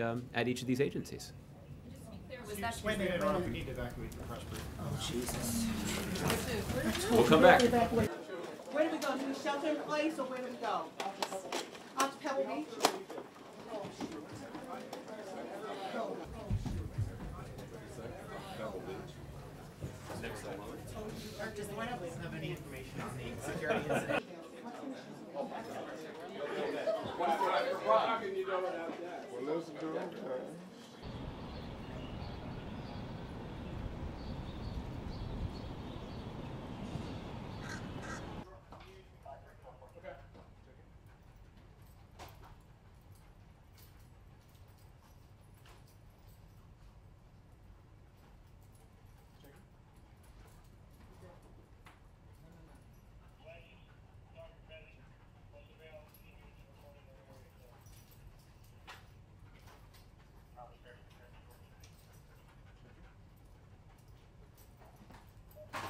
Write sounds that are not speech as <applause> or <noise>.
um, at each of these agencies. Wait a minute, Ron, we need to evacuate the press brief. We'll come back. Where do we go? Do we shelter in place or where do we go? Out to Pebble Beach? Or does the White House have any information on the security incident? <laughs> Listen to him.